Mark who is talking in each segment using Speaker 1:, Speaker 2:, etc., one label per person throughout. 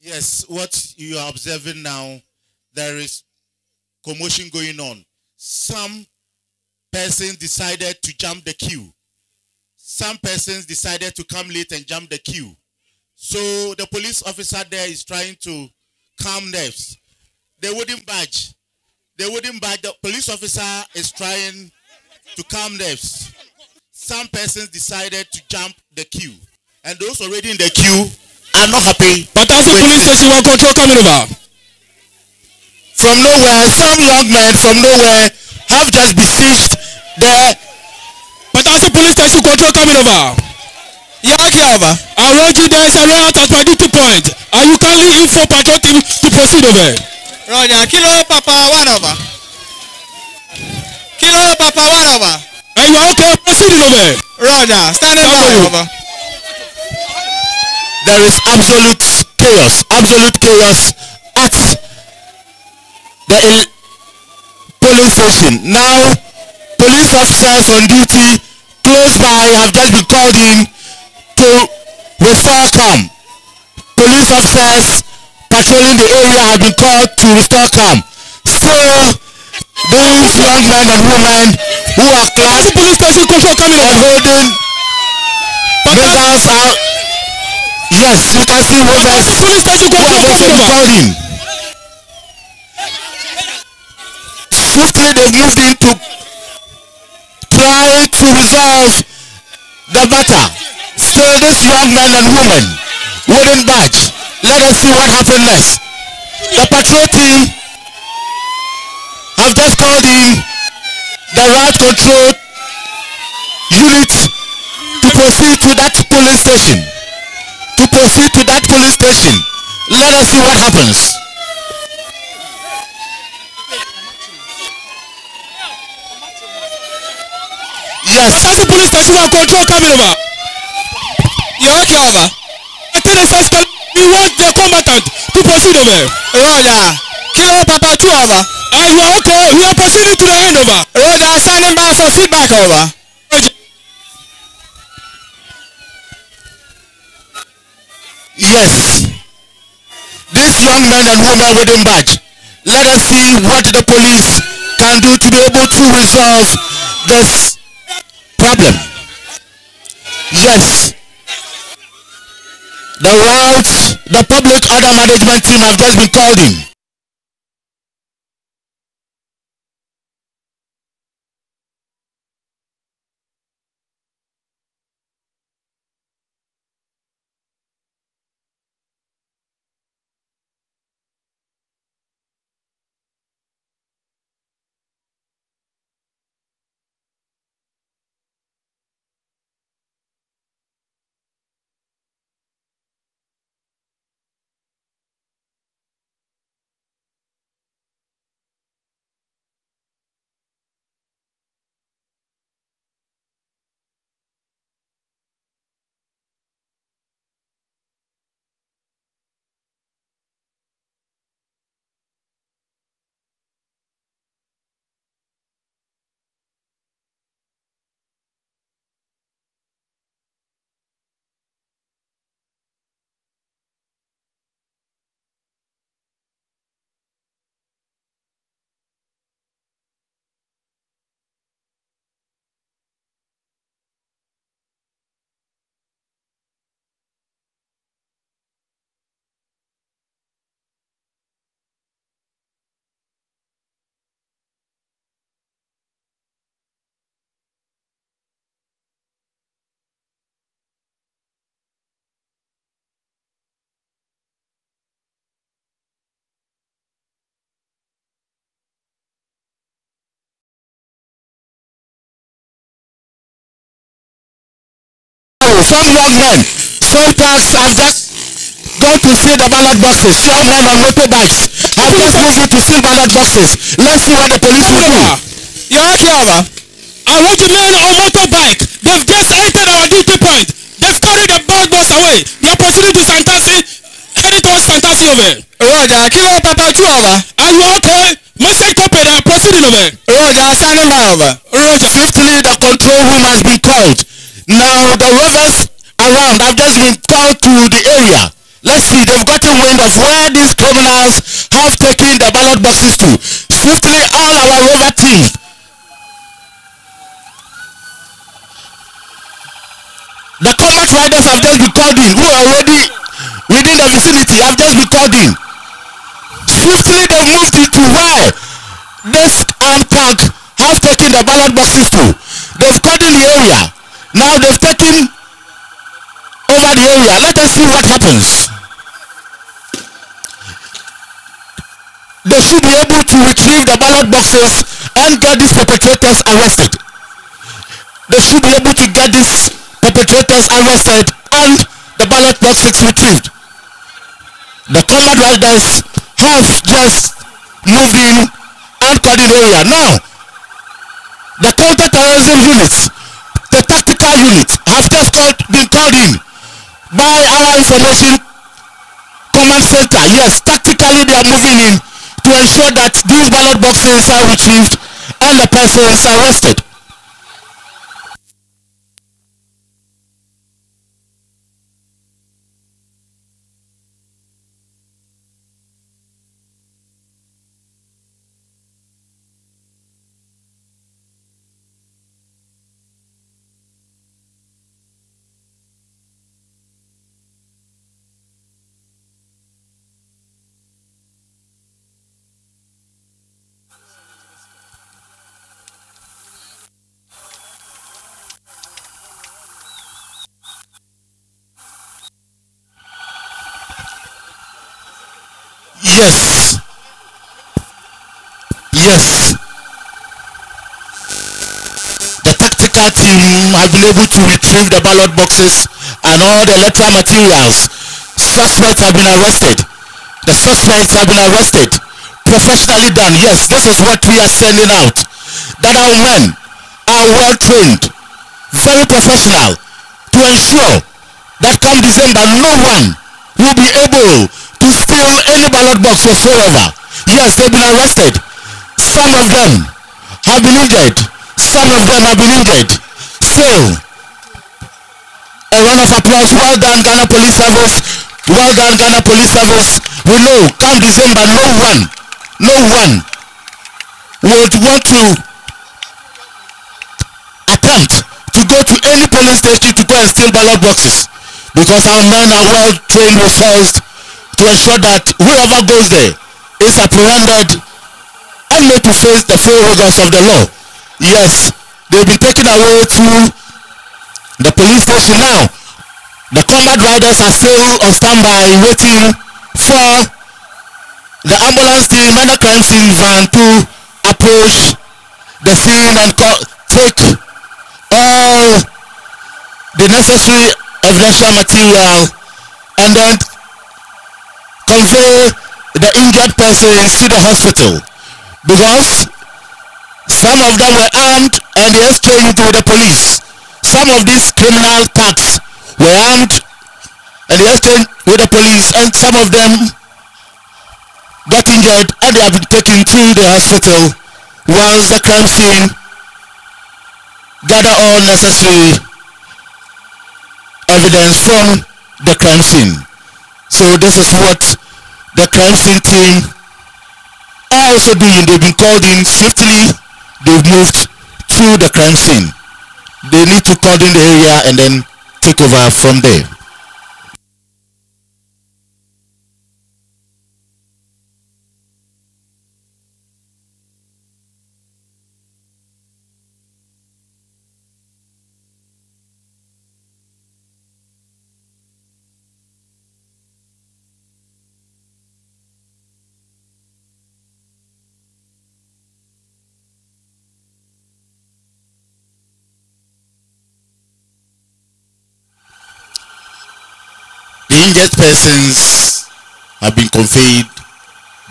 Speaker 1: Yes, what you are observing now, there is commotion going on. Some persons decided to jump the queue. Some persons decided to come late and jump the queue. So the police officer there is trying to calm nerves. They wouldn't budge. They wouldn't budge. The police officer is trying to calm nerves. Some persons decided to jump the queue. And those already in the queue are not happy.
Speaker 2: Patasi
Speaker 1: with
Speaker 2: police station one control coming over.
Speaker 1: From nowhere, some young men from nowhere have just besieged the
Speaker 2: Patasi police station control coming over.
Speaker 3: Yaki over.
Speaker 2: Aroji there is a riot at my duty point. Are you kindly info patrol team to proceed over?
Speaker 3: Roger, kilo papa one over. Kilo papa one over.
Speaker 2: And you are okay proceeding over.
Speaker 3: Roger, standing by over.
Speaker 1: There is absolute chaos, absolute chaos at the police station. Now, police officers on duty close by have just been called in to restore calm. Police officers patrolling the area have been called to restore calm. Still, these young men and women who are classed
Speaker 2: police station control coming
Speaker 1: and
Speaker 2: over.
Speaker 1: holding missiles are yes you can see women
Speaker 2: Patasi police station
Speaker 1: who
Speaker 2: control
Speaker 1: have also
Speaker 2: coming
Speaker 1: been
Speaker 2: over.
Speaker 1: called in swiftly they moved in to try to resolve the matter still this young man and woman. Wouldn't budge let us see what happened next. The patrol team have just called in the riot control unit to proceed to that police station yes
Speaker 2: Patasi police station one control coming over.
Speaker 3: Yaki over.
Speaker 2: I tell the call we want the combatant to proceed over.
Speaker 3: Roger, kilo papa two over.
Speaker 2: And you are okay. We are proceeding to the end over.
Speaker 3: Roger, standing by for feedback over.
Speaker 1: Yes these young man and woman wouldn't budge let us see what the police can do to be able to resolve this problem yes. The route the public order management team have just been called in Oh, some young men sometimes have just gone to see the ballot boxes young men on motorbikes have just moved to see ballot boxes let's see what the police will do
Speaker 3: Yaki over.
Speaker 2: Aroji men on motorbike. They've just entered our duty point. They've carried the ballot box away. They are proceeding to Santasi, heading towards Santasi over.
Speaker 3: Roger, kilo papa two over.
Speaker 2: Are you okay? Message copy. They are proceeding over.
Speaker 3: Roger, standing by over.
Speaker 1: Roger. Swiftly, the control room has been called. Now, the rovers around have just been called to the area. let's see, they've gotten wind of where these criminals have taken the ballot boxes to. Swiftly, all our rover team. The combat riders have just been called in, who are already within the vicinity, have just been called in. Swiftly, they've moved into where this armed tank have taken the ballot boxes to. They've cordoned the area. Now they've taken over the area. Let us see what happens. They should be able to retrieve the ballot boxes and get these perpetrators arrested. They should be able to get these perpetrators arrested and the ballot boxes retrieved. The combat riders have just moved in and the area. Now, the counter-terrorism units, by our information command center. Yes, tactically they are moving in to ensure that these ballot boxes are retrieved and the persons arrested. Yes. Yes. The tactical team have been able to retrieve the ballot boxes and all the electoral materials. Suspects have been arrested. The suspects have been arrested. Professionally done. Yes, this is what we are sending out. That our men are well trained, very professional to ensure that come December no one will be able steal any ballot box whatsoever. Yes, they've been arrested. Some of them have been injured. Some of them have been injured. So, a round of applause. Well done, Ghana Police Service. Well done, Ghana Police Service. We know, come December, no one, no one would want to attempt to go to any polling station to go and steal ballot boxes because our men are well trained resourced to ensure that whoever goes there is apprehended and made to face the full rigors of the law. Yes, they've been taken away to the police station now. The combat riders are still on standby waiting for the ambulance team and the crime scene van to approach the scene and take all the necessary evidential material the injured persons to the hospital because some of them were armed and they exchanged with the police. Some of these criminal thugs were armed and they exchanged with the police and some of them got injured and they have been taken to the hospital once the crime scene gather all necessary evidence from the crime scene. So this is what the scene team are also doing. They've been called in swiftly. They've moved to the crime scene. They need to cordon the area and then take over from there. The injured persons have been conveyed,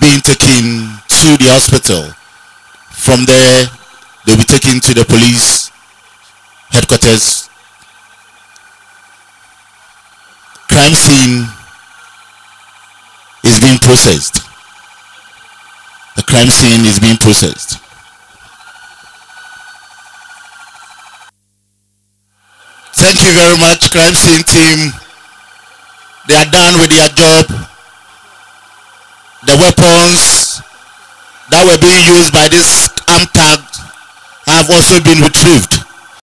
Speaker 1: being taken to the hospital. From there, they'll be taken to the police headquarters. Crime scene is being processed. The crime scene is being processed. Thank you very much, crime scene team. They are done with their job. The weapons that were being used by this armed tag have also been retrieved.